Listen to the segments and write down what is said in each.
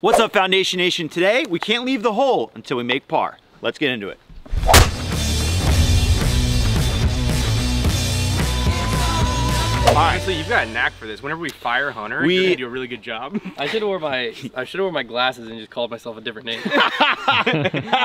What's up Foundation Nation? Today, we can't leave the hole until we make par. Let's get into it. Honestly, you've got a knack for this. Whenever we fire Hunter, We- you're gonna do a really good job. I should have wore my I should have worn my glasses and just called myself a different name.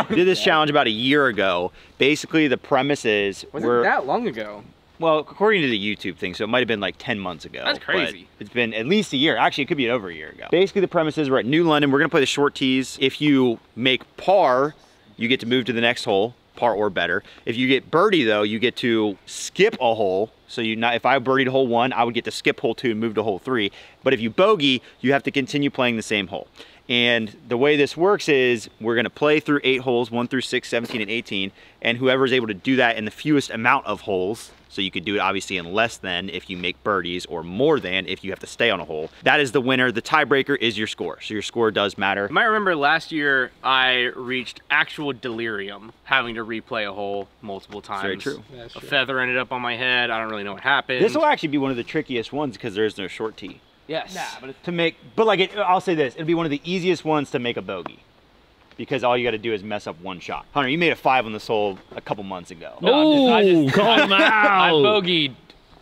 We did this challenge about a year ago. Basically, the premise is Was we're it that long ago? Well, according to the YouTube thing, so it might have been like 10 months ago. That's crazy. It's been at least a year. Actually, it could be over a year ago. Basically, the premise is we're at New London. We're gonna play the short tees. If you make par, you get to move to the next hole, par or better. If you get birdie though, you get to skip a hole. So you not if I birdied hole one, I would get to skip hole two and move to hole three. But if you bogey, you have to continue playing the same hole. And the way this works is we're gonna play through eight holes, one through six, 17 and 18. And whoever is able to do that in the fewest amount of holes, so you could do it obviously in less than if you make birdies or more than if you have to stay on a hole. That is the winner. The tiebreaker is your score. So your score does matter. You might remember last year I reached actual delirium having to replay a hole multiple times. very true. That's A true. feather ended up on my head. I don't really know what happened. This will actually be one of the trickiest ones because there's no short tee. Yes. Nah, but to make, but like it, I'll say this, it'll be one of the easiest ones to make a bogey because all you got to do is mess up one shot. Hunter, you made a five on this hole a couple months ago. No, I'm just- I just- call him I bogeyed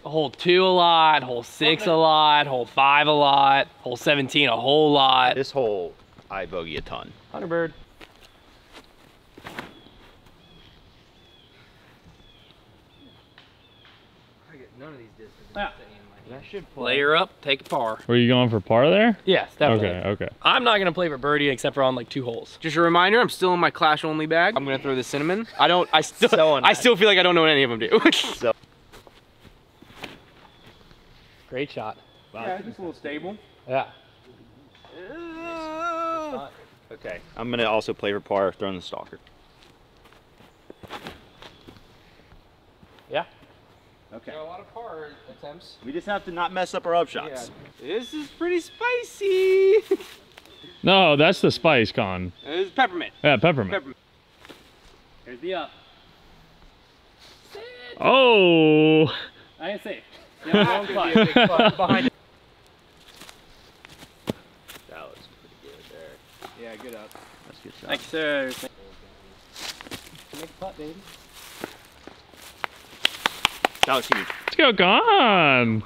hole two a lot, hole six a lot, hole five a lot, hole 17 a whole lot. This hole, I bogey a ton. Hunter bird. I get none of these distances. That should play. Layer up, take a par. Were you going for par there? Yes, definitely. Okay, okay. I'm not gonna play for birdie except for on like two holes. Just a reminder, I'm still in my clash only bag. I'm gonna throw the cinnamon. I don't. I still. So on I still feel like I don't know what any of them do. so. Great shot. yeah, just a little stable. Yeah. Okay, I'm gonna also play for par, throwing the stalker. Yeah. Okay. a lot of par attempts. We just have to not mess up our up shots. This is pretty spicy. No, that's the spice con. This is peppermint. Yeah, peppermint. Peppermint. Here's the up. Oh, I ain't safe. Yeah, wrong putt. Behind it. That was pretty good there. Yeah, good up. That's a good shot. Thank you, sir. Make a putt, baby. That was huge. let's go gone.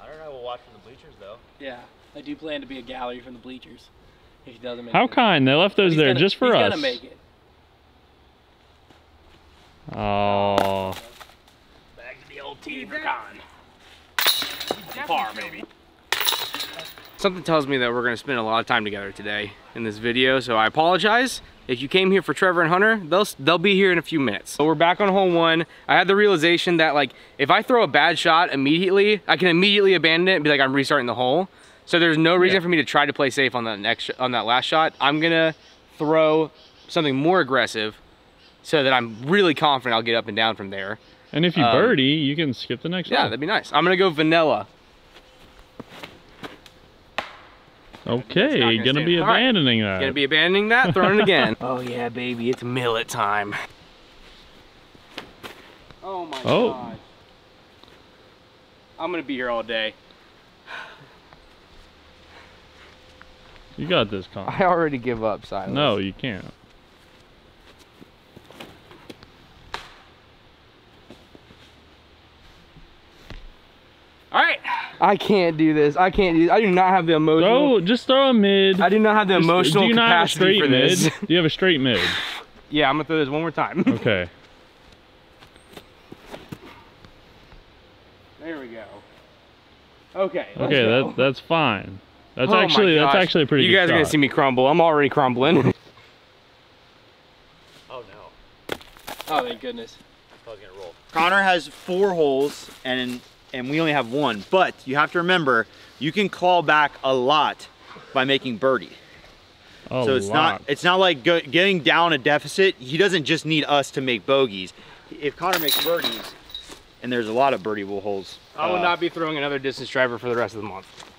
I don't know. We'll watch from the bleachers though. Yeah, I do plan to be a gallery from the bleachers. If he doesn't make How it. kind. They left those there gonna- just for he's us. gonna make it. Oh, Back to the old tee for con. Par, baby. Something tells me that we're gonna spend a lot of time together today in this video, so I apologize. If you came here for Trevor and Hunter, they'll they'll be here in a few minutes. So we're back on hole one. I had the realization that like if I throw a bad shot immediately, I can immediately abandon it and be like I'm restarting the hole. So there's no reason Yeah. for me to try to play safe on that next on that last shot. I'm gonna throw something more aggressive so that I'm really confident I'll get up and down from there. and if you Um, birdie, you can skip the next Yeah, that'd be nice. I'm gonna go vanilla. Okay, gonna gonna, be All right. abandoning that. Gonna be abandoning that, throwing it again. oh yeah, baby, it's millet time. Oh my Oh. god. I'm gonna be here all day. you got this, con. I already give up, Silas. No, you can't. Alright. I can't do this. I can't do this. I do not have the emotional Throw, just throw a mid. I do not have the Just- uh, emotional do you not have a straight for mid? this. Do you have a straight mid? yeah, I'm gonna throw this one more time. Okay. there we go. Okay. let's Okay, go. that that's fine. That's Oh actually that's actually a pretty You good guys are gonna see me crumble. I'm already crumbling. Oh no. Oh, thank goodness. I was gonna roll. Konner has four holes and and we only have one. But you have to remember, you can claw back a lot by making birdie. A so it's lot. not it's not like go, getting down a deficit. He doesn't just need us to make bogeys. If Konner makes birdies, and there's a lot of birdieable holes. I will uh, not be throwing another distance driver for the rest of the month.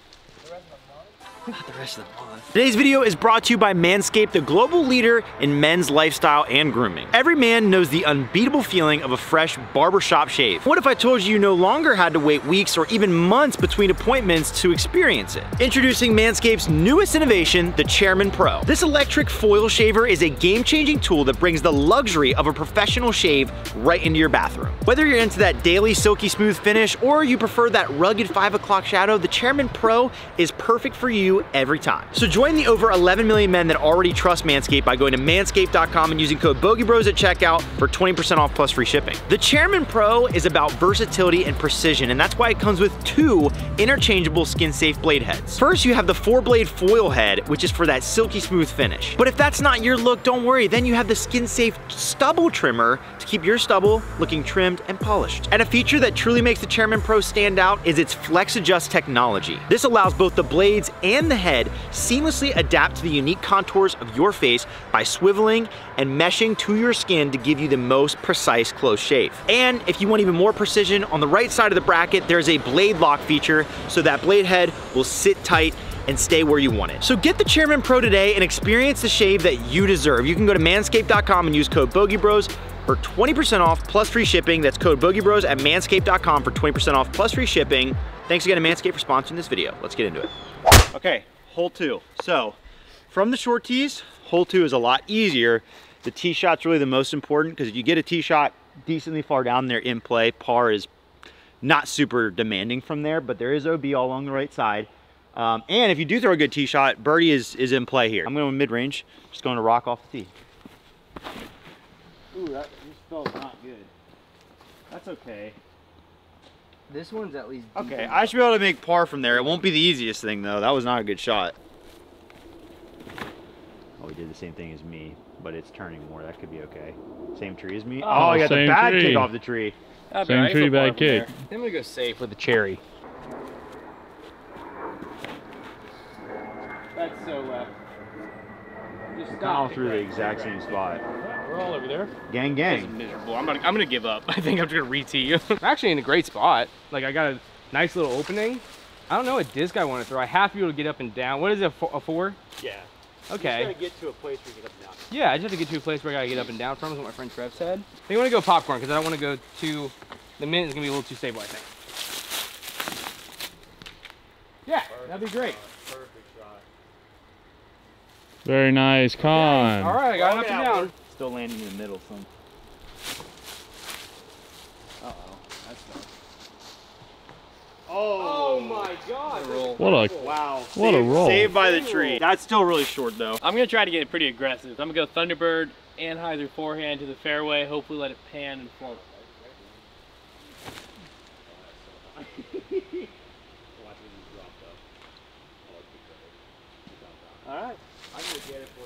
The rest of. Today's video is brought to you by Manscaped, the global leader in men's lifestyle and grooming. Every man knows the unbeatable feeling of a fresh barbershop shave. What if I told you you no longer had to wait weeks or even months between appointments to experience it? Introducing Manscaped's newest innovation, the Chairman Pro. This electric foil shaver is a game-changing tool that brings the luxury of a professional shave right into your bathroom. Whether you're into that daily silky smooth finish or you prefer that rugged 5 o'clock shadow, the Chairman Pro is perfect for you every time. So join the over 11 million men that already trust Manscaped by going to manscaped.com and using code BogeyBros at checkout for 20% off plus free shipping. The Chairman Pro is about versatility and precision, and that's why it comes with two interchangeable skin-safe blade heads. First, you have the four-blade foil head, which is for that silky smooth finish. But if that's not your look, don't worry, then you have the skin-safe stubble trimmer to keep your stubble looking trimmed and polished. And a feature that truly makes the Chairman Pro stand out is its Flex Adjust technology. This allows both the blades and and the head seamlessly adapt to the unique contours of your face by swiveling and meshing to your skin to give you the most precise close shave. And if you want even more precision, on the right side of the bracket, there's a blade lock feature so that blade head will sit tight and stay where you want it. So get the Chairman Pro today and experience the shave that you deserve. You can go to manscaped.com and use code BogeyBros for 20% off plus free shipping. That's code BogeyBros at manscaped.com for 20% off plus free shipping. Thanks again to Manscaped for sponsoring this video. Let's get into it. Okay, hole two. So from the short tees, hole two is a lot easier. The tee shot's really the most important because if you get a tee shot decently far down there in play, par is not super demanding from there, but there is OB all along the right side. Um, and if you do throw a good tee shot, birdie is, is in play here. I'm going mid-range, just going to rock off the tee. Ooh, that just felt not good. That's okay. This one's at least. Okay, I should be able to make par from there. It won't be the easiest thing though. That was not a good shot. Oh, he did the same thing as me, but it's turning more. That could be okay. Same tree as me. Oh, Oh, I got the bad tree. kick off the tree. That'd Same alright, tree, bad kick. I'm gonna go safe with the cherry. That's so left. Just All through the exact same spot. We're all over there. Gang, This is gang. miserable. I'm gonna, I'm gonna give up. I think I'm just gonna re-tee you. I'm actually in a great spot. Like I got a nice little opening. I don't know what disc I want to throw. I have to be able to get up and down. What is it, a fo- a four? Yeah. Okay. get to a place where you get up and down. Yeah, I just have to get to a place where I gotta get up and down from, is what my friend Trev said. I think I want to go popcorn because I don't want to go too. The mint is gonna be a little too stable, I think. Yeah, that'd be great. Shot, perfect shot. Very nice, Con. All right, I got it up and down. Still landing in the middle some. Uh-oh. That's tough. Oh my God! What a Wow. What a Saved- roll. Saved by the tree. That's still really short though. I'm gonna try to get it pretty aggressive. I'm gonna go Thunderbird, anhyzer forehand to the fairway. Hopefully, let it pan and float. Alright.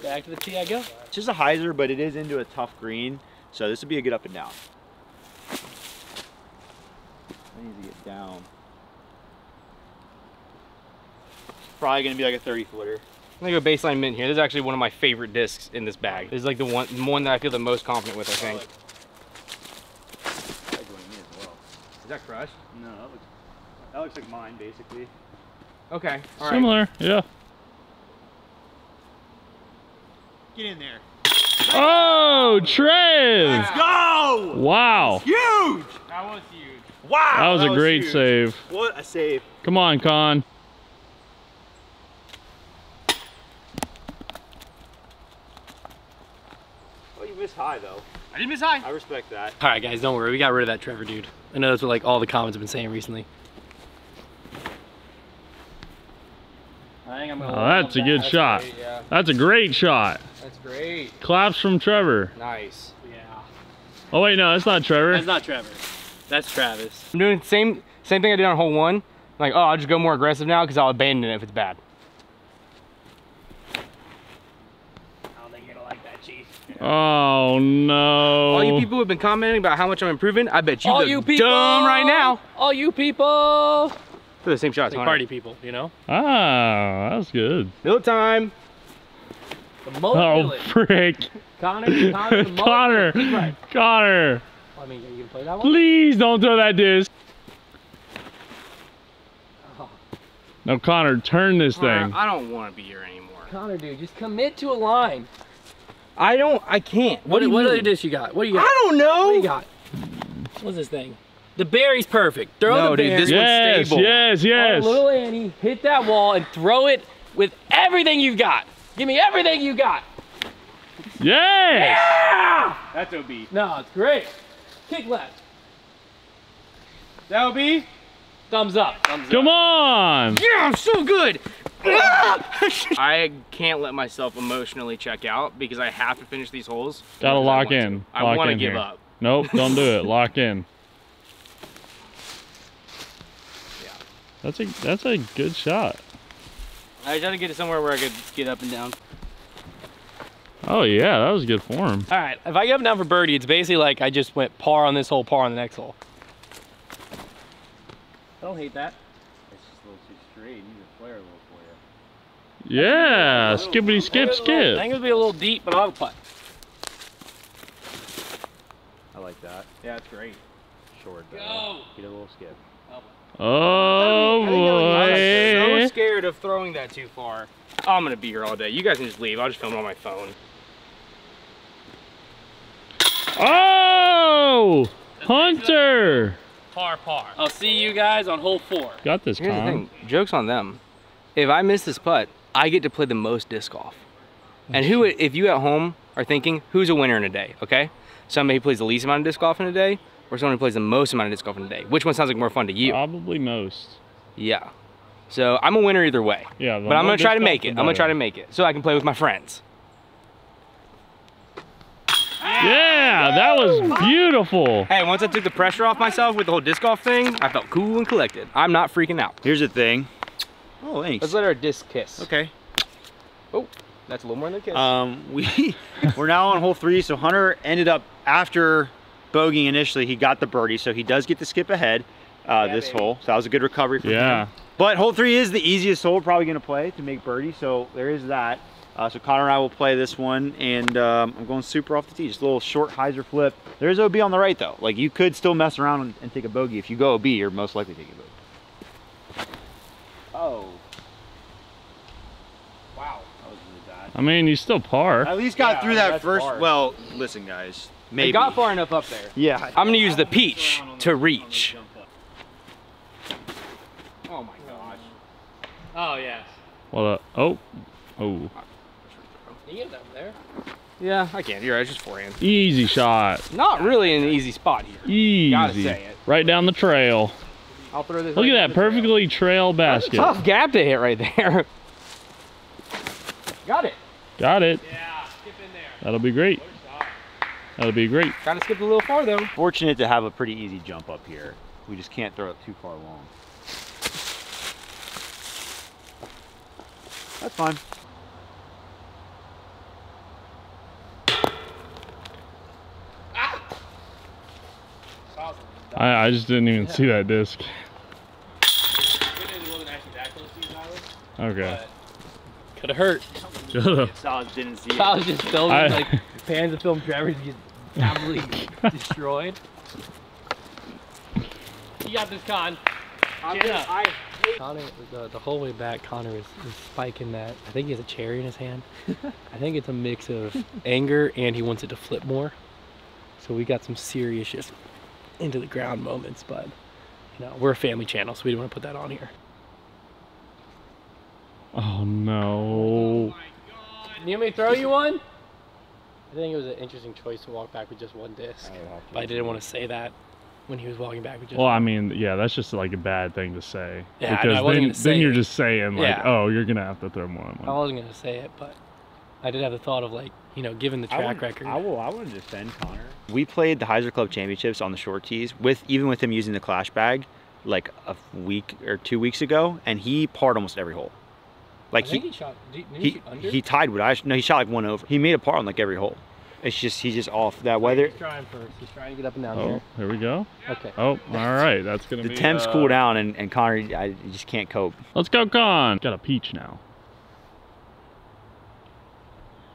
Back to the tee I go. It's just a hyzer, but it is into a tough green, so this would be a good up and down. I need to get down. Probably gonna be like a 30 footer. I'm gonna go baseline mint here. This is actually one of my favorite discs in this bag. This is like the one, one that I feel the most confident with. I think. Is that crushed? No, that looks that looks like mine basically. Okay. All right. Similar, yeah. Get in there. Oh, Trev! Let's go! Wow. Huge! That was huge. Wow! That was a great huge. save. What a save. Come on, Con. Oh, you missed high though. I didn't miss high. I respect that. All right, guys, don't worry. We got rid of that Trevor dude. I know that's what like all the comments have been saying recently. I think I'm gonna. Oh, that's a good shot. Great, yeah, That's a great shot. that's great. Claps from Trevor. Nice. Yeah. Oh, wait, no, that's not Trevor. That's not Trevor. That's Travis. I'm doing the same same thing I did on hole one. I'm Like, oh, I'll just go more aggressive now because I'll abandon it if it's bad. I don't think you're gonna like that, Chief. Oh, no. All you people who have been commenting about how much I'm improving, I bet you all you people dumb right now. All you people. For the same shots, Like party people, you know. Ah, that's good. No time. The mullet Oh, village. frick. Konner, Konner, the mullet Konner. village. He's right. Konner. I mean, you gonna play that one? Please don't throw that disc. No, Konner, turn this Konner, thing. I don't want to be here anymore. Konner, dude, just commit to a line. I don't. I can't. What, do you what mean? other dish you got? What do you got? I don't know. What do you got? What's this thing? The berry's perfect. Throw No, the dude, berry. this one's stable. yes, Oh, yes. little Annie, hit that wall and throw it with everything you've got. Give me everything you got. Yes. Yeah. That's OB. No, it's great. Kick left. That OB. Thumbs up. Thumbs Come on. Yeah, I'm so good. I can't let myself emotionally check out because I have to finish these holes. Gotta because I lock to. in. I Lock want to in give here. up. Nope, don't do it. Lock in. Yeah. That's a that's a good shot. I tried to get it somewhere where I could get up and down. Oh yeah, that was good form. All right, if I get up and down for birdie, it's basically like I just went par on this hole, par on the next hole. I don't hate that. It's just a little too straight. You need to flare a little for Yeah, skippity skip skip. I think it'll be a little deep, but I'll have a putt. I like that. Yeah, it's great. Short though. Go. Get a little skip. Oh I'm boy. so scared of throwing that too far. I'm gonna be here all day. You guys can just leave. I'll just film it on my phone. Oh, Hunter. Par, par. I'll see you guys on hole four. Got this, Here's the thing. Joke's on them. If I miss this putt, I get to play the most disc golf. And who, if you at home are thinking, who's a winner in a day? Okay, somebody who plays the least amount of disc golf in a day, or someone who plays the most amount of disc golf in a day. Which one sounds like more fun to you? Probably most. Yeah. So I'm a winner either way. Yeah, But I'm gonna try to make it. the I'm gonna try to make it so I can play with my friends. Yeah, that was beautiful. Hey, once I took the pressure off myself with the whole disc golf thing, I felt cool and collected. I'm not freaking out. Here's the thing. Oh, thanks. Let's let our disc kiss. Okay. Oh, that's a little more than a kiss. Um, we we're now on hole three. So Hunter ended up after bogeying initially. He got the birdie, so he does get to skip ahead uh, Yeah, this baby. hole. So that was a good recovery for Yeah. him. But hole three is the easiest hole probably going to play to make birdie. So there is that. Uh, so Konner and I will play this one, and um, I'm going super off the tee. Just a little short hyzer flip. There's OB on the right though. Like you could still mess around and, and take a bogey. If you go OB, you're most likely taking a bogey. Oh. Wow. That was really bad. I mean, you still par. At least got Yeah, through that first. hard. Well, listen, guys. Maybe. It got far enough up there. Yeah. I'm gonna use the peach to reach. Oh my gosh. Oh, yes. What? Uh, a, oh, oh, You get it there. Yeah, I can. You're right. It's just forehand. easy shot. Not really an easy spot here. Easy. Gotta say it. Right down the trail. I'll throw this. Look right at that the trail. perfectly trail basket. Tough gap to hit right there. Got it. Got it. Yeah, skip in there. That'll be great. That'll be great. Kind of skipped a little far though. Fortunate to have a pretty easy jump up here. We just can't throw it too far long. That's fine. Ah! I, I just didn't even see that disc. Okay. Could have hurt. Should've. Salas didn't see I was just filming I- like pans of film Trevor's just absolutely destroyed. You got this, Con. Chin up. Konner, the, the whole way back, Konner is, is spiking that. I think he has a cherry in his hand. I think it's a mix of anger and he wants it to flip more. So we got some serious just into the ground moments, but you know, we're a family channel, so we don't want to put that on here. Oh no. You want me to throw you one? I think it was an interesting choice to walk back with just one disc. But I didn't want to say that when he was walking back with just Well, I mean, yeah, that's just like a bad thing to say. Yeah, I know, because I wasn't then, say then you're just saying like, Yeah. oh, you're gonna have to throw more than I wasn't gonna say it, but I did have the thought of like, you know, given the I track would- record. I will. I want to defend Konner. We played the Heiser Club Championships on the short tees with even with him using the clash bag, like a week or two weeks ago, and he parred almost every hole. Like I think he he shot. Did, did he, he shoot under? he tied what I no he shot like one over. He made a par on like every hole. It's just he's just off that weather. He's trying first. He's trying to get up and down Oh, here. here we go. Okay. Oh, all right. That's gonna The be. temps uh, cool down and, and Konner I just can't cope. Let's go, con. Got a peach now.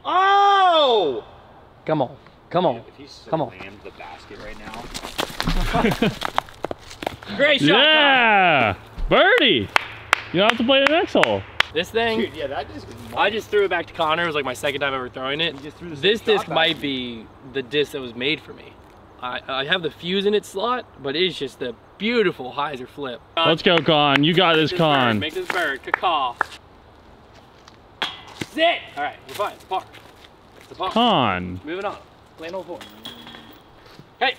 Oh! Come on. Come on. If he's Come on. slammed the basket right now. Great shot. Yeah, birdie. You don't have to play the next hole. This thing, yeah, that disc is I just threw it back to Konner. It was like my second time ever throwing it. You just threw This disc might be the disc that was made for me. I, I have the fuse in its slot, but it's just a beautiful hyzer flip. Let's go, Con. You got this, Make Con. Make this bird. Caw. Sit. All right, we're fine. It's a par. It's a par. Con. Moving on. Land hole four. Hey.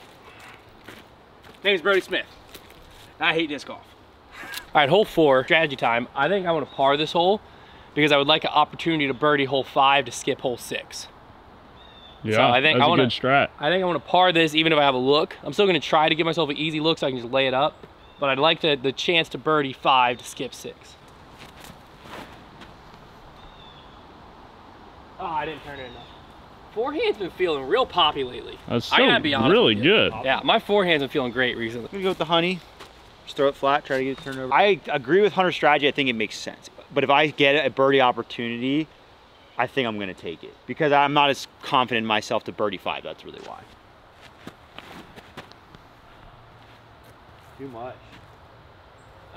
Name's Brodie Smith. I hate disc golf. All right, hole four, strategy time. I think I want to par this hole because I would like an opportunity to birdie hole five to skip hole six. Yeah, I think that's I a wanna- good strat. I think I want to par this even if I have a look. I'm still going to try to give myself an easy look so I can just lay it up. But I'd like the, the chance to birdie five to skip six. Oh, I didn't turn it enough. Forehand's been feeling real poppy lately. That's I gotta be honest really good. Yeah, my forehand's been feeling great recently. I'm gonna go with the honey. Just throw it flat, try to get it turned over. I agree with Hunter's strategy. I think it makes sense. But if I get a birdie opportunity, I think I'm gonna take it because I'm not as confident in myself to birdie five. That's really why. Too much.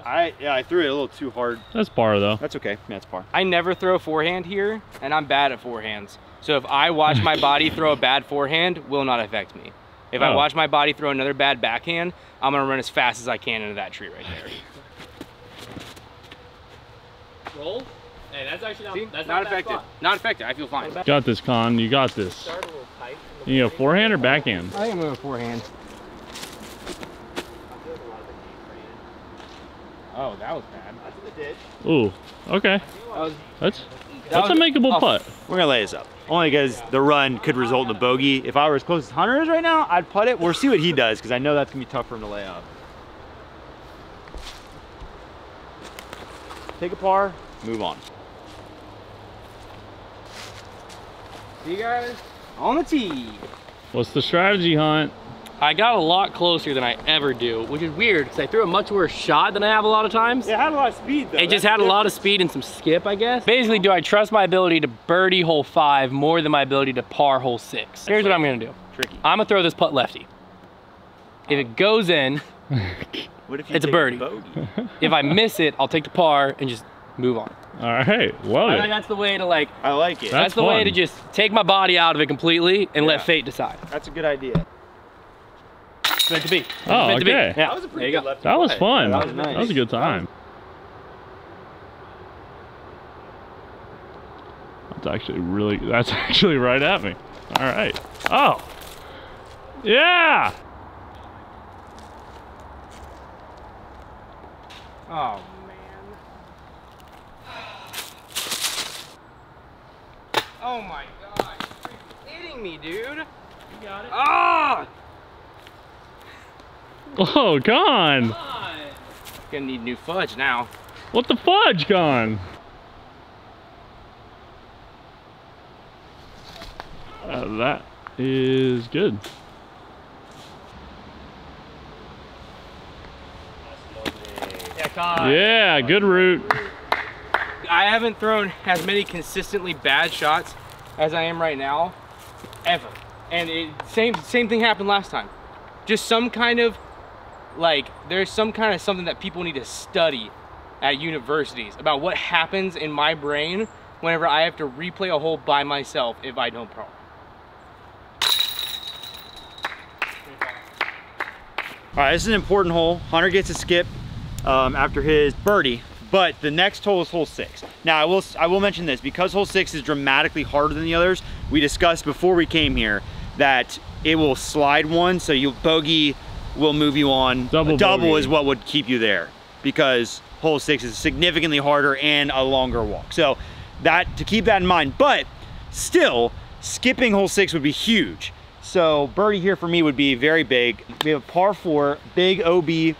I yeah, I threw it a little too hard. That's par though. That's okay. Yeah, that's par. I never throw a forehand here, and I'm bad at forehands. So if I watch my body throw a bad forehand, will not affect me. If I Oh. watch my body throw another bad backhand, I'm gonna run as fast as I can into that tree right there. Roll? Hey, that's actually not, See? that's not not, affected. Not affected. I feel fine. Got this, Con. You got this. Start a little tight. You go forehand or backhand? I think I'm going forehand. Oh, that was bad. Ooh, okay. That was, That's that that's a makeable oh, putt. We're gonna lay this up. Only because the run could result in a bogey. If I were as close as Hunter is right now, I'd putt it. We'll see what he does because I know that's gonna be tough for him to lay up. Take a par, move on. See you guys on the tee. What's the strategy, Hunt? I got a lot closer than I ever do, which is weird because I threw a much worse shot than I have a lot of times. It had a lot of speed though. It just had a lot of speed and some skip, I guess. Basically, do I trust my ability to birdie hole five more than my ability to par hole six? Here's what I'm gonna do. tricky. I'm gonna throw this putt lefty. If it goes in, What if you It's a birdie. bogey? if I miss it, I'll take the par and just move on. All right, love I think it. that's the way to like, I like it. That's that's, the way to just take my body out of it completely and Yeah. let fate decide. That's a good idea. It's meant to be. It's Oh, meant to be. okay. Yeah. That was a pretty good go. lefty That was play. fun. That was nice. That was a good time. That's actually really. That's actually right at me. All right. Oh. Yeah. Oh man. Oh my god. You're kidding me, dude. You got it. Ah! Oh, gone. Gonna need new fudge now. What the fudge gone? Uh, that is good. Yeah, Yeah, good route. I haven't thrown as many consistently bad shots as I am right now, ever. And it, same same thing happened last time. Just some kind of like there's some kind of something that people need to study at universities about what happens in my brain whenever I have to replay a hole by myself if I don't pro. All right, this is an important hole. Hunter gets a skip um, after his birdie, but the next hole is hole six. Now, I will I will mention this because hole six is dramatically harder than the others. We discussed before we came here that it will slide one, so you bogey will move you on. Double A double is what would keep you there because hole six is significantly harder and a longer walk. So that to keep that in mind, but still skipping hole six would be huge. So birdie here for me would be very big. We have a par four, big OB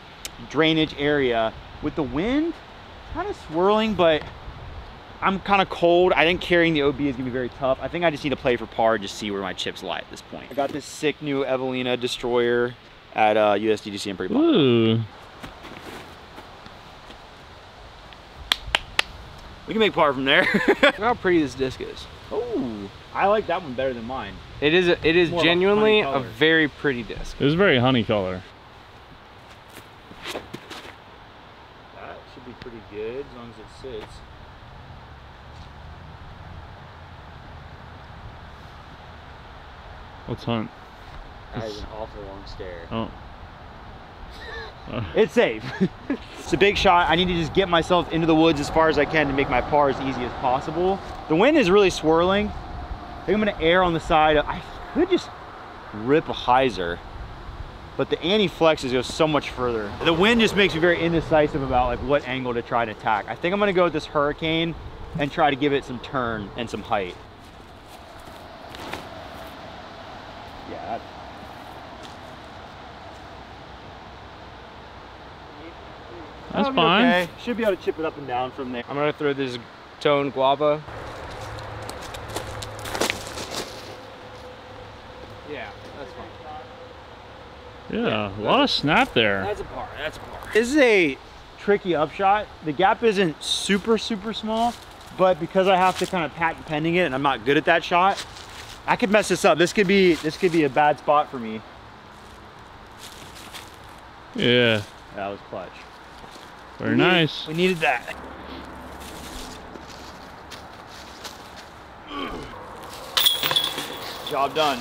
drainage area with the wind kind of swirling, but I'm kind of cold. I think carrying the OB is gonna be very tough. I think I just need to play for par, just see where my chips lie at this point. I got this sick new Eveliina Destroyer at uh, USDGC. I'm pretty. Ooh. We can make par from there. Look how pretty this disc is. oh, I like that one better than mine. It is a, it is More of a genuinely a very pretty disc. It was very honey color. That should be pretty good as long as it sits. Let's hunt. That is an awful long stare. Oh. It's safe. it's a big shot. I need to just get myself into the woods as far as I can to make my par as easy as possible. The wind is really swirling. I think I'm gonna err on the side. Of, I could just rip a hyzer, but the anti-flexes go so much further. The wind just makes me very indecisive about like what angle to try and attack. I think I'm gonna go with this hurricane and try to give it some turn and some height. Yeah, that, that's oh, that'll fine. Okay. Should be able to chip it up and down from there. I'm gonna throw this tone guava. Yeah, that's fine. Yeah, a lot of snap there. That's a par. That's a par. This is a tricky upshot. The gap isn't super, super small, but because I have to kind of patent pending it and I'm not good at that shot, I could mess this up. This could be this could be a bad spot for me. Yeah, That was clutch. Very We needed- nice. We needed that. Job done.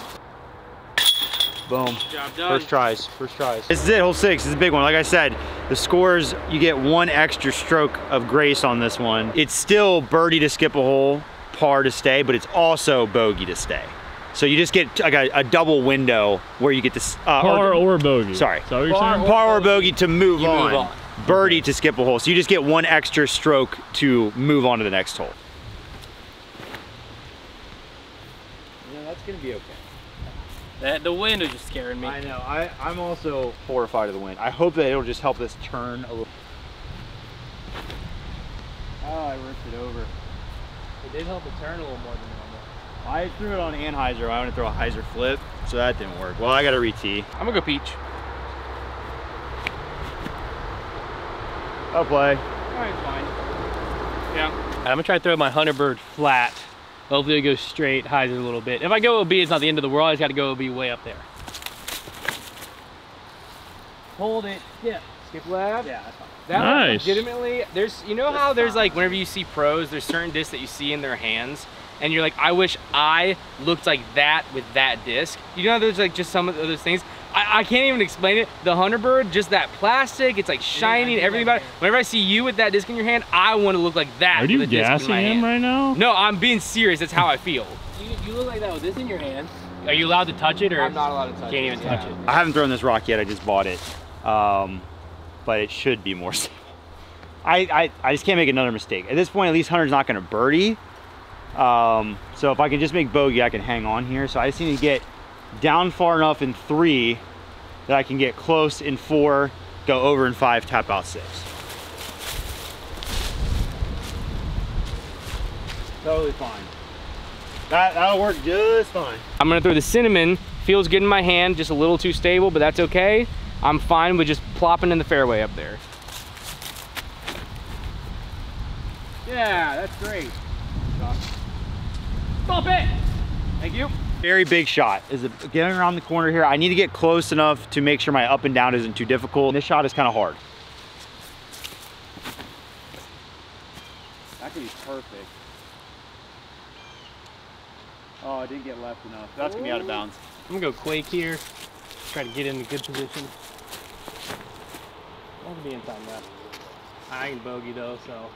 Boom. Job done. First tries, first tries. This is it, hole six, this is a big one. Like I said, the scores, you get one extra stroke of grace on this one. It's still birdie to skip a hole, par to stay, but it's also bogey to stay. So you just get like a, a double window where you get this, uh, Par or bogey. Sorry. Is that what you're Par saying? par or bogey to move You on. move on. Birdie to skip a hole. So you just get one extra stroke to move on to the next hole. Yeah, that's gonna be okay. That, the wind is just scaring me. I know. I, I'm also horrified of the wind. I hope that it'll just help this turn a little. Oh, I ripped it over. It did help it turn a little more than normal. I threw it on anhyzer. I want to throw a hyzer flip, so that didn't work. Well, I got to re-tee. I'm gonna go peach. I'll play. Alright, fine. Yeah. I'm gonna try to throw my hunter bird flat. Hopefully it goes straight, hides it a little bit. If I go OB, it's not the end of the world. I just gotta go OB way up there. Hold it, skip. Skip lab. Yeah, that's fine. That one Nice. legitimately, there's you know how there's like whenever you see pros, there's certain discs that you see in their hands, and you're like, I wish I looked like that with that disc. You know, there's like just some of those things. I, I can't even explain it. The Hunterbird, just that plastic, it's like shiny and everything about it. Whenever I see you with that disc in your hand, I want to look like that. Are you with a disc in gassing my him hand. right now? No, I'm being serious. That's how I feel. You, you look like that with this in your hand. Are you allowed to touch it or I'm not allowed to touch it. can't even touch it? I haven't thrown this rock yet. I just bought it, um, but it should be more stable. I, I, I just can't make another mistake. At this point, at least Hunter's not going to birdie. Um, so if I can just make bogey, I can hang on here. So I just need to get down far enough in three that I can get close in four, go over in five, tap out six. Totally fine. That, that'll work just fine. I'm gonna throw the cinnamon. Feels good in my hand, just a little too stable, but that's okay. I'm fine with just plopping in the fairway up there. Yeah, that's great. Stop it! Thank you. Very big shot. Is it getting around the corner here? I need to get close enough to make sure my up and down isn't too difficult. This shot is kind of hard. That could be perfect. Oh, I didn't get left enough. That's gonna be out of bounds. I'm gonna go quake here. Try to get in a good position. I'll be inside that. I can bogey though, so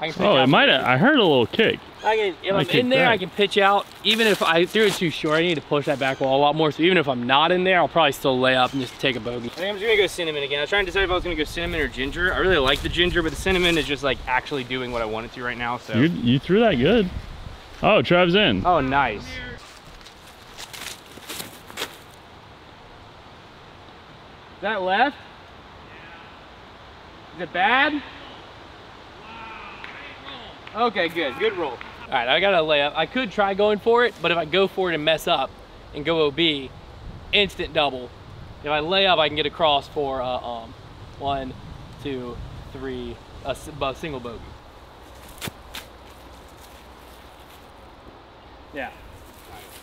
I can pitch Oh, out it might have. I heard a little kick. I can, if I I'm in there, back. I can pitch out. Even if I threw it too short, I need to push that back wall a lot more. So even if I'm not in there, I'll probably still lay up and just take a bogey. I think I'm just gonna go cinnamon again. I was trying to decide if I was gonna go cinnamon or ginger. I really like the ginger, but the cinnamon is just like actually doing what I want it to right now. So. You you threw that good. Oh, Trev's in. Oh, nice. Is that left? Is it bad? Okay, good. Good roll. All right, I got a layup. I could try going for it, but if I go for it and mess up and go OB, instant double. If I lay up, I can get across for uh, um, one, two, three, a single bogey. Yeah,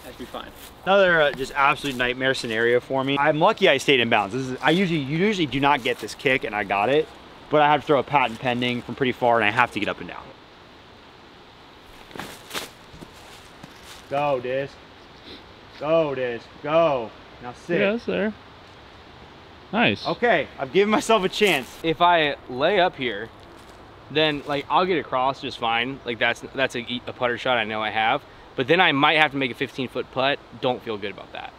that'd be fine. Another uh, just absolute nightmare scenario for me. I'm lucky I stayed in bounds. This is I usually you usually do not get this kick, and I got it. but I have to throw a patent pending from pretty far and I have to get up and down. Go, disc. Go, disc. Go. Now sit. Yeah, it's there. Nice. Okay, I've given myself a chance. If I lay up here, then like I'll get across just fine. Like that's that's a, a putter shot I know I have. But then I might have to make a 15 foot putt. Don't feel good about that.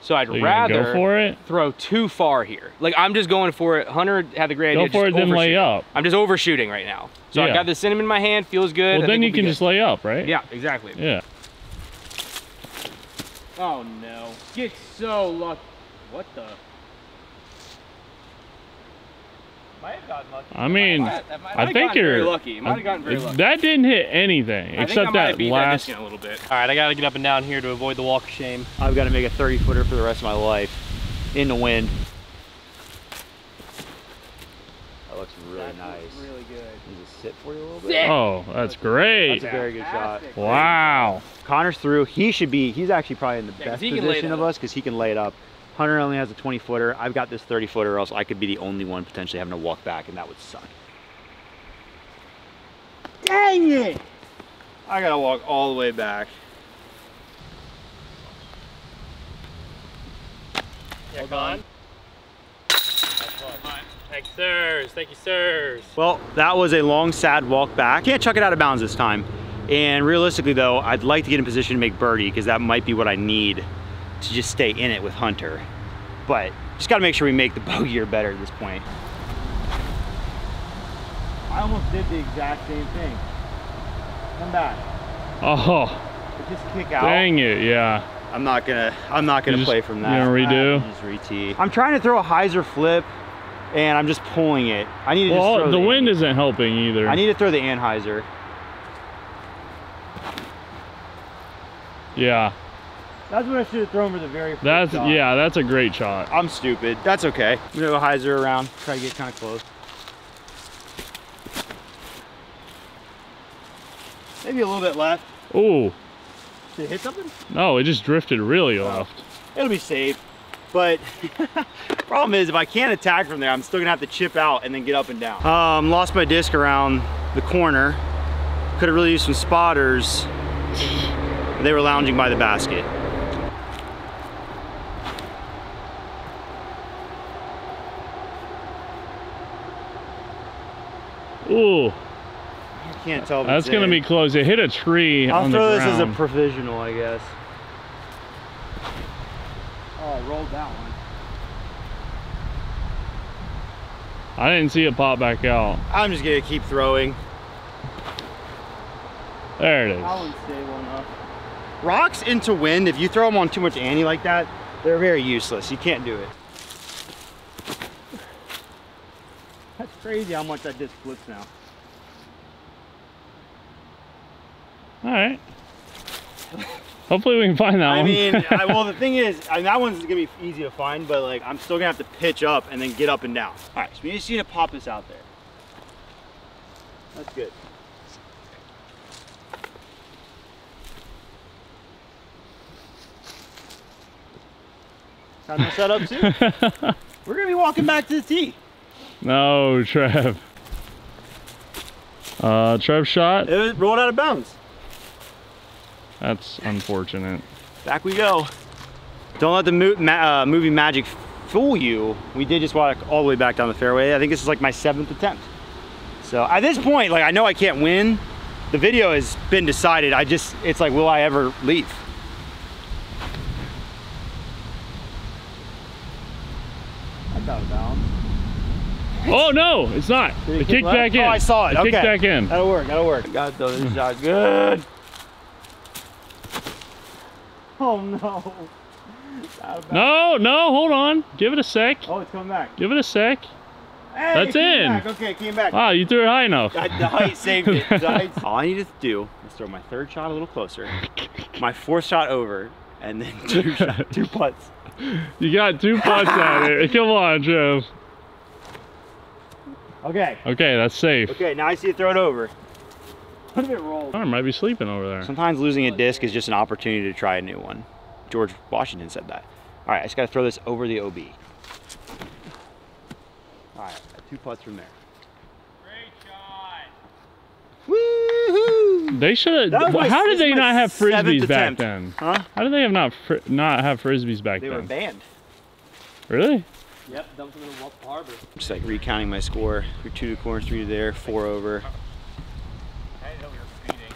So I'd So rather go for it. throw too far here. Like I'm just going for it. Hunter had the great Go idea. for it, just then lay up. I'm just overshooting right now. So I Yeah. got the cinnamon in my hand. Feels good. I Well, then you we'll can just lay up, right? Yeah, exactly. Yeah. Oh no. Get so lucky. What the? Might have gotten lucky. I mean, Might- that might- I think you're. lucky. Might have gotten very lucky. That didn't hit anything I think I except might that have last. that a little bit. All right, I gotta get up and down here to avoid the walk of shame. I've got to make a 30 footer for the rest of my life in the wind. That looks really nice. Really good. Does it sit for you a little bit? Oh, that's great. That's a very good shot. Wow. Konner's through. He should be, he's actually probably in the 'cause best he can lay position of up. us because he can lay it up. Hunter only has a 20 footer. I've got this 30 footer, or else I could be the only one potentially having to walk back, and that would suck. Dang it! I gotta walk all the way back. Yeah, gone. Thank you, sirs. Thank you, sirs. Well, that was a long, sad walk back. Can't chuck it out of bounds this time. And realistically, though, I'd like to get in position to make birdie because that might be what I need to just stay in it with Hunter. But just got to make sure we make the bogey or better at this point. I almost did the exact same thing. Come back. Oh, But just kick out. dang it. Yeah. I'm not gonna. I'm not gonna just- play from that. you that. gonna redo? I Just re-tee. I'm trying to throw a hyzer flip, and I'm just pulling it. I need to just Well, throw the the wind isn't helping either. I need to throw the anhyzer. Yeah. That's what I should have thrown for the very first That's shot. yeah. That's a great shot. I'm stupid. That's okay. I'm gonna go hyzer around, try to get kind of close. Maybe a little bit left. Ooh. Did it hit something? No, it just drifted really left. It'll be safe. But problem is, if I can't attack from there, I'm still gonna have to chip out and then get up and down. Um, lost my disc around the corner. Could have really used some spotters. They were lounging by the basket. Ooh. I can't tell. That's gonna be close. It hit a tree I'll on the throw this as a provisional, I guess. Oh, I rolled that one. I didn't see it pop back out. I'm just gonna keep throwing. There it is. That one's stable enough. Rocks into wind, if you throw them on too much ante like that, they're very useless. You can't do it. That's crazy how much that disc flips now. All right. Hopefully we can find that one. I one. mean, I, well, the thing is, I mean, that one's gonna be easy to find, but like, I'm still gonna have to pitch up and then get up and down. All right, so we just need to pop this out there. That's good. Time to set up. We're gonna be walking back to the tee. no, Trev. Uh, Trev shot. It was rolled out of bounds. That's unfortunate. Back we go. Don't let the mo ma uh, movie magic fool you. We did just walk all the way back down the fairway. I think this is like my seventh attempt. So at this point, like I know I can't win. The video has been decided. I just, it's like, will I ever leave? That's out of bounds. Oh no, it's not. Did It kick kicked back in. Oh, I saw it. It okay. kicked back in. That'll work. That'll work. Got throw this shot good. Oh no. It's out of bounds. No, no, hold on. Give it a sec. Oh, it's coming back. Give it a sec. Hey, That's came in. Back. Okay, came back. Wow, you threw it high enough. The the height saved it. Height- All I needed to do is throw my third shot a little closer, my fourth shot over, and then two shot, two putts. You got two putts at it. Come on, Trev. Okay. Okay, that's safe. Okay, now I see you throw it over. What if it rolls? Oh, might be sleeping over there. Sometimes losing a disc is just an opportunity to try a new one. George Washington said that. All right, I just got to throw this over the OB. All right, two putts from there. Great shot. Woohoo! They should have. How did they not have frisbees back attempt. then? Huh? How did they have not fr not have frisbees back they then? They were banned. Really? Yep, dump them in the harbor. Just like recounting my score. We're two to corner, three to there, four over. I didn't know we were speeding.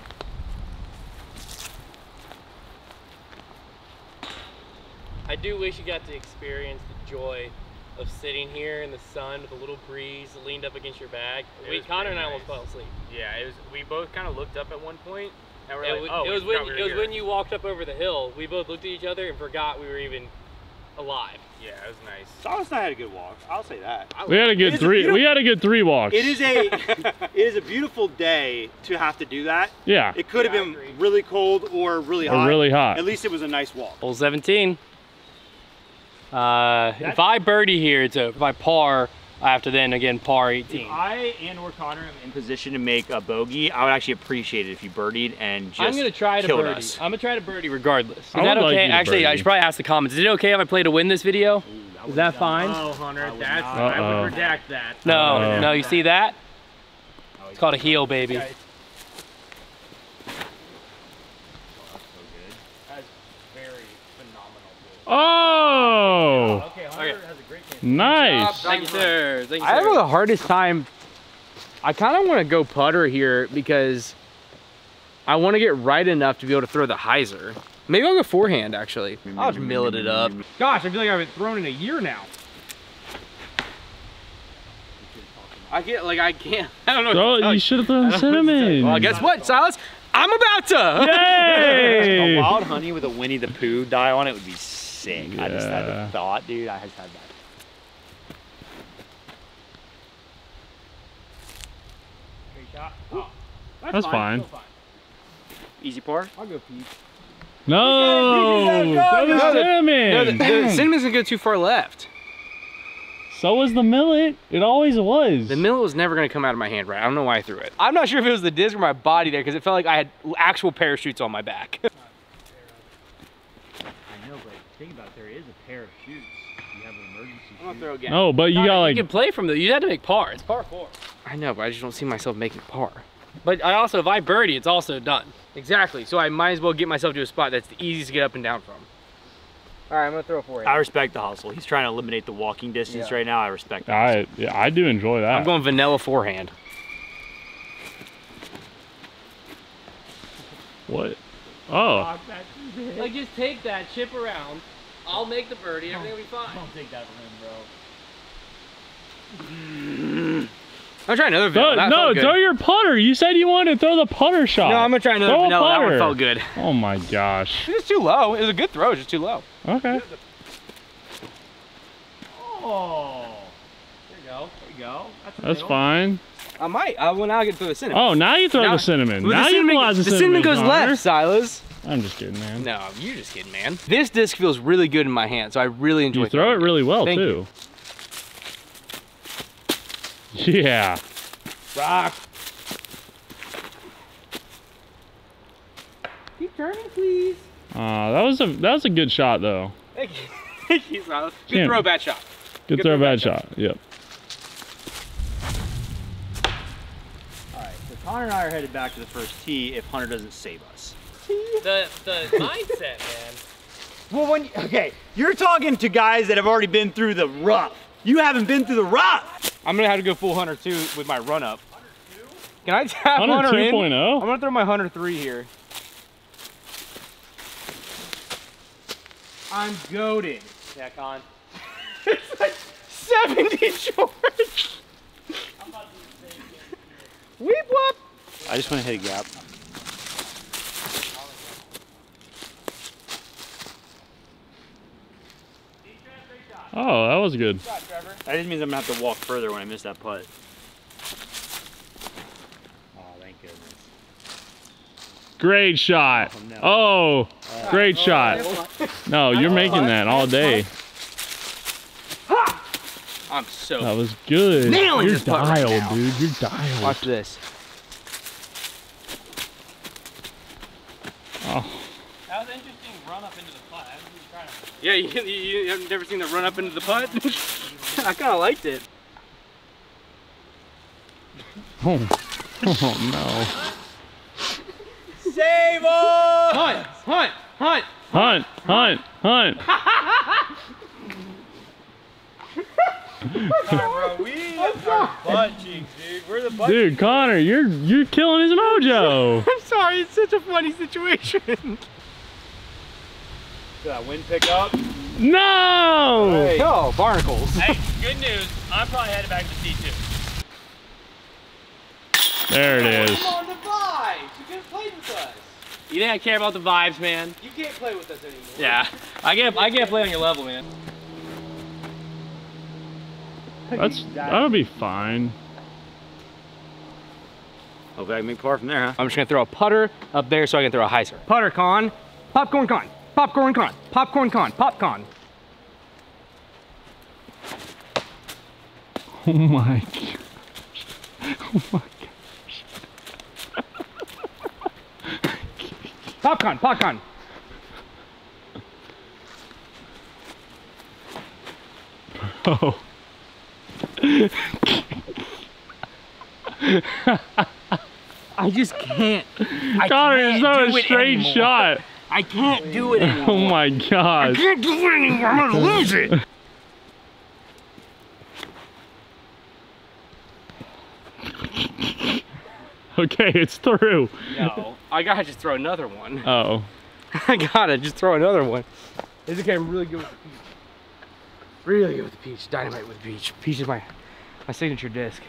I do wish you got to experience the joy of sitting here in the sun with a little breeze leaned up against your back. It We, Konner and pretty I almost nice. fell asleep. Yeah, it was. We both kind of looked up at one point, and we're it, like, was, oh, it we was when we were it was here. when you walked up over the hill. We both looked at each other and forgot we were even alive. Yeah, it was nice. Silas and I had a good walk. I'll say that. We had a good is a three. we had a good three walks. It is a it is a beautiful day to have to do that. Yeah. It could have Yeah, I been really cold or really Or hot. really hot. At least it was a nice walk. Hole 17. Uh, if I birdie here, it's over. If I par, I have to then again par 18. If I and or Konner am in position to make a bogey, I would actually appreciate it if you birdied and just I'm gonna try to killed birdie. us. I'm gonna try to birdie regardless. Is I that okay? you to Actually, I should probably ask the comments. Is it okay if I play to win this video? Is that fine? Oh, Hunter, would that's. I Uh-oh. would redact that. No, Uh-oh. no. You see that? Oh, it's called a heel, baby. That's. Oh, Okay, Hunter has a great chance. Nice. Thank you, sir. Thank you, I have the hardest time. I kind of want to go putter here because I want to get right enough to be able to throw the hyzer. Maybe I'll go forehand actually. I'll just millet it up. Gosh, I feel like I haven't thrown in a year now. I get like I can't. I don't know. what Oh, you you. should have thrown I don't know what to say. cinnamon. Well, guess what, Silas? I'm about to. Yay! A wild honey with a Winnie the Pooh die on it would be sick. I just had Yeah. the thought, dude. I just had that. That's fine. Easy par. I'll go Pete. No, You that was No, the- cinnamon. No, the, the cinnamon's gonna go too far left. So was the millet. It always was. The millet was never gonna come out of my hand right. I don't know why I threw it. I'm not sure if it was the disc or my body there because it felt like I had actual parachutes on my back. I know, but think about it, there is a pair of shoes. You have an emergency I'm gonna throw again. no, but you got like... You can play from the. You had to make par. It's par four. I know, but I just don't see myself making par. But I also, if I birdie, it's also done. Exactly. So I might as well get myself to a spot that's the easiest to get up and down from. All right, I'm gonna throw for you. I respect the hustle. He's trying to eliminate the walking distance Yeah. right now. I respect that. I yeah, I do enjoy that. I'm going vanilla forehand. What? Oh, Like, just take that, chip around. I'll make the birdie. Everything will be fine. I'll take that from him, bro. I'm trying another vanilla. That no, felt good. throw your putter. You said you wanted to throw the putter shot. No, I'm gonna try another Throw vanilla. That one felt good. Oh my gosh. It's too low. It was a good throw, just too low. Okay. Oh, There you go. there you go. That's, That's fine. I might. I will now get to the cinnamon. Oh, now you throw Now- the cinnamon. Well, now the you cinnamon, realize the the cinnamon goes left, Silas. I'm just kidding, man. No, you're just kidding, man. This disc feels really good in my hand, so I really enjoy it. You throw it really well Thank too. Yeah. Rock. Keep turning, please. Uh, that was a that was a good shot though. Thank you. Thank you, Silas. Good Damn. throw, bad shot. Good, Good throw, throw, bad bad shot. Yep. All right, so Konner and I are headed back to the first tee if Hunter doesn't save us. The the mindset, man. Well, when okay, you're talking to guys that have already been through the rough. You haven't been through the rough. I'm gonna have to go full hunter two with my run up. Can I tap Hunter hunter, in? 2.0? I'm gonna throw my hunter three here. I'm goaded. Yeah, Con. It's like 70 George. Weep wop. I just want to hit a gap. Oh, that was good. That just means I'm gonna have to walk further when I miss that putt. Oh, thank goodness. Great shot. Oh, no. Oh, oh. great oh. shot. No, you're making that all day. I'm so. That was good. Nailing You're this putt right dialed, now. dude. You're dialed. Watch this. Oh, That was an interesting run up into the putt. I haven't tried it. Yeah, you, you, you have never seen the run up into the putt? I kind of liked it. oh, oh no. Save 'em! Hunt, hunt, hunt. Hunt, hunt, hunt. bro, we are butt cheeks, dude. We're the butt Dude, Konner, you're you're killing his mojo. I'm sorry, it's such a funny situation. That wind pick up. No! No, barnacles. Hey, good news. I'm probably headed back to C2. There it is. on the vibes. You could have played with us. You think I care about the vibes, man? You can't play with us anymore. Yeah. I can't, I can't play on your level, man. That's that'll be fine. Hopefully I can make par from there, huh? I'm just gonna throw a putter up there so I can throw a hyzer. Putter con, popcorn con, popcorn con, popcorn con, popcorn. Oh my gosh. Oh my Popcorn, popcorn. Oh. I just can't. I Konner is can't not do a straight anymore. shot. I can't do it anymore. Oh my gosh. I can't do it anymore. I'm gonna lose it. Okay, it's through. No, I gotta just throw another one. Oh. I gotta just throw another one. This is getting really good with the peach. Really good with the peach. Dynamite with the peach. Peach is my my signature disc.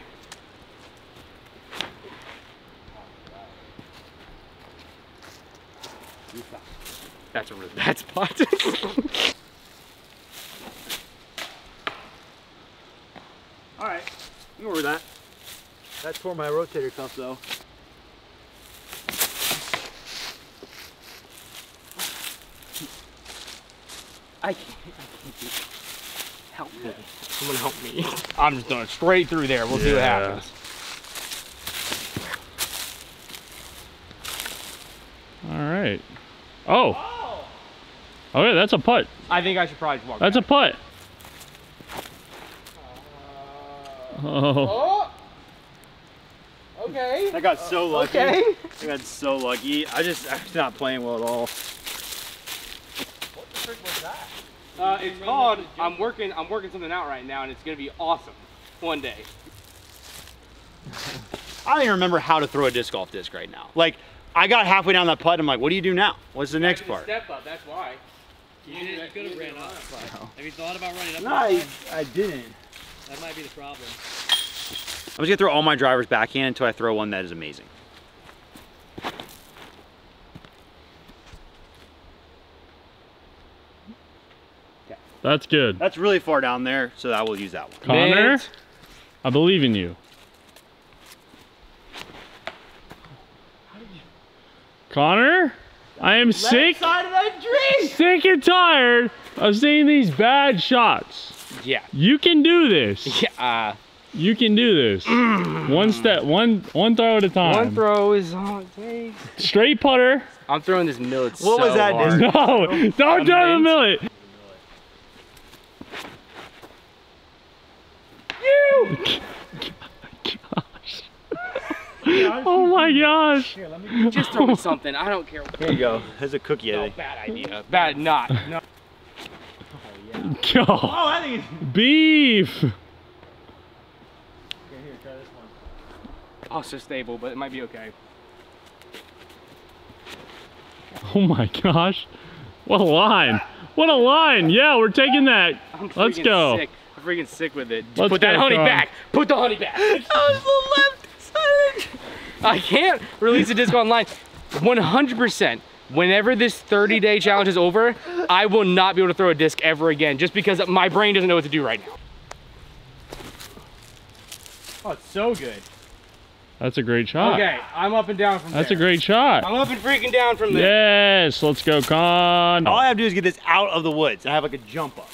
That's a really bad spot. All right, you over that. That tore my rotator cuff though. I can't. I can't. Help me. Someone help me. I'm just going straight through there. We'll see what Yeah. happens. All right. Oh. Okay, that's a putt. I think I should probably just walk. That's a back. putt. Oh. Oh. Okay. I got so lucky. Okay. I got so lucky. I just I'm not playing well at all. What the frick was that? Uh, it's called. I'm working. I'm working something out right now, and it's gonna be awesome. One day. I don't even remember how to throw a disc golf disc right now. Like, I got halfway down that putt. I'm like, what do you do now? What's the next part? Step up. That's why. You could have ran up. Have you thought about running up? No, I, I didn't. That might be the problem. I'm just gonna throw all my drivers backhand until I throw one that is amazing. That's good. That's really far down there, so I will use that one. Konner, Mint. I believe in you. Konner, I am sick, Side of that dream. sick and tired of seeing these bad shots. Yeah. You can do this. Yeah. Uh, You can do this. one step, one one throw at a time. one throw is all it takes. Straight putter. I'm throwing this millet What so was that hard. No, don't throw the mint. millet. Oh my gosh. Just throw me something. I don't care. Here you go. There's a cookie. I No, bad idea. Bad. Not. No. Go. Oh, I think it's. Beef. okay here try this Oh, so stable, but it might be okay. Oh my gosh. What a line. What a line. Yeah, we're taking that. I'm Let's go. Sick. I'm freaking sick with it. Let's Put that honey Con. back. Put the honey back. I can't release a disc online. 100%. Whenever this 30 day challenge is over, I will not be able to throw a disc ever again just because my brain doesn't know what to do right now. Oh, it's so good. That's a great shot. Okay, I'm up and down from That's a great shot. I'm up and freaking down from there. Yes, let's go, Con. All I have to do is get this out of the woods. I have like a jump up.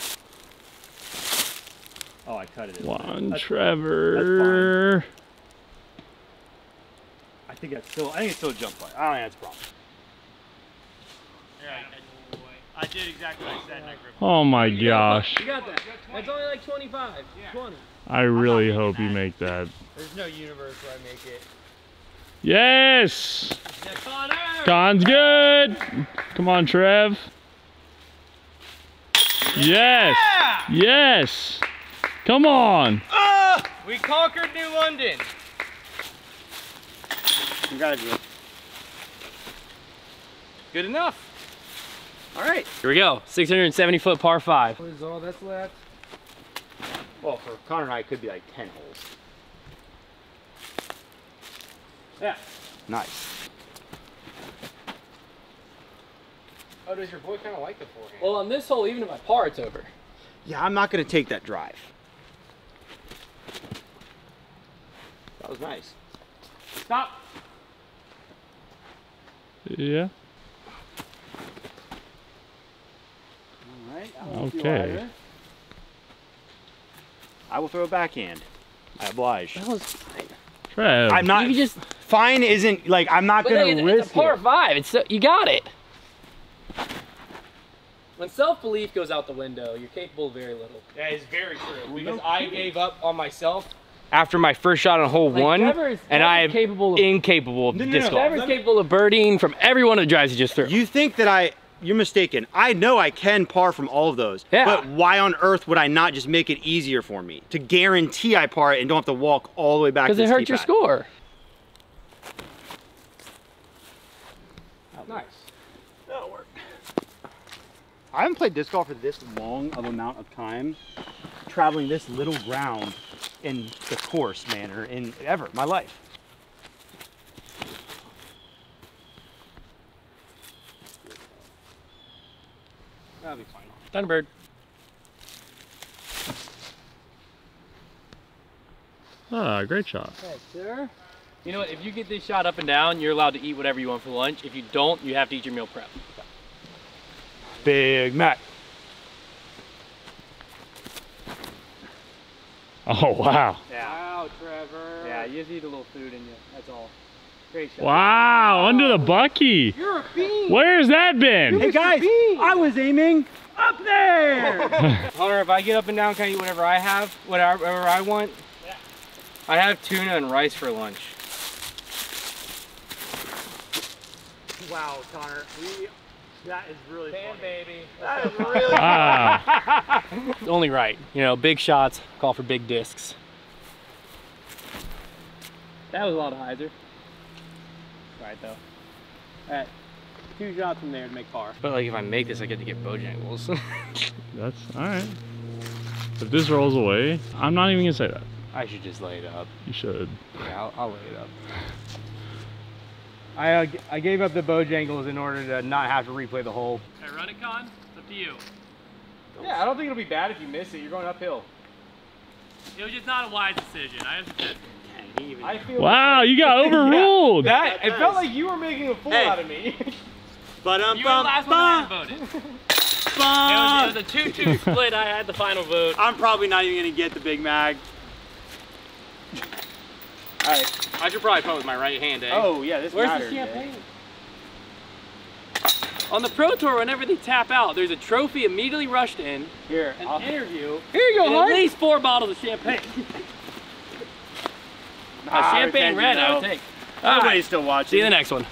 Oh, I cut it. in. One, That's- Trevor. I think that's still. I think it's still a jump putt. I don't think that's a problem. I did exactly what I said. Oh my gosh. You got that. That's only like 25, 20. I really hope you make that. There's no universe where I make it. Yes. Con's good. Come on, Trev. Yes. Yes. Come on. We conquered New London. Congratulations. Good enough. All right, here we go. 670 foot par five. What is all that's left? Well, for Konner and I, it could be like 10 holes. Yeah. Nice. Oh, does your boy kind of like the forehand? Well, on this hole, even if I par, it's over. Yeah, I'm not going to take that drive. That was nice. Stop. Yeah. All right. Okay. I will throw a backhand. I oblige. That was fine. Trev. I'm not. You just, Fine isn't like I'm not but gonna it's, it's risk a par it. five. It's so, you got it. When self-belief goes out the window, you're capable of very little. That is very true. Because I gave up on myself after my first shot on hole Like, one, Trevor is- and I am capable of incapable of No, no, no. disc golf. Trevor's capable of birdieing from every one of the drives he just threw. You think that I? You're mistaken. I know I can par from all of those. Yeah. But why on earth would I not just make it easier for me to guarantee I par it and don't have to walk all the way back? Because it the hurts your pad? score. Nice. That'll work. I haven't played disc golf for this long of amount of time, traveling this little ground in the course manner in ever my life. That'll be fine. Thunderbird. Ah, great shot. Sir, You know what? If you get this shot up and down, you're allowed to eat whatever you want for lunch. If you don't, you have to eat your meal prep. Big Mac. Oh wow. Wow, Trevor. Yeah, you just eat a little food in you. That's all. Great shot. Wow, under the bucky. You're a bean. Where's that been? Hey guys, I was aiming up there. Hunter, if I get up and down, can I eat whatever I have? Whatever I want? Yeah. I have tuna and rice for lunch. wow, Konner, we, that is really funny. baby. That is really Ah, Only right. You know, big shots call for big discs. That was a lot of hyzer. Right though. Alright. Two shots from there to make par. But like if I make this, I get to get Bojangles. that's all right. If this rolls away, I'm not even gonna say that. I should just lay it up. You should. Yeah, I'll, I'll lay it up. I, uh, g- I gave up the Bojangles in order to not have to replay the hole. Hey, run it, Con. It's up to you. Yeah, I don't think it'll be bad if you miss it. You're going uphill. It was just not a wise decision. I understand. I feel Wow, you got overruled. that. It felt like you were making a fool Hey. out of me. But um, You were the last one that voted. It was, it was a 2-2 split. I had the final vote. I'm probably not even gonna get the Big Mac. All right, I should probably put with my right hand, eh? Oh yeah, this Where's matters. the champagne? On the Pro Tour, whenever they tap out, there's a trophy immediately rushed in, Here, an I'll, interview, Here you and go, at least four bottles of champagne. Ah, a champagne retention, red, I would though. take. All right, Everybody's still watching. see you in the next one.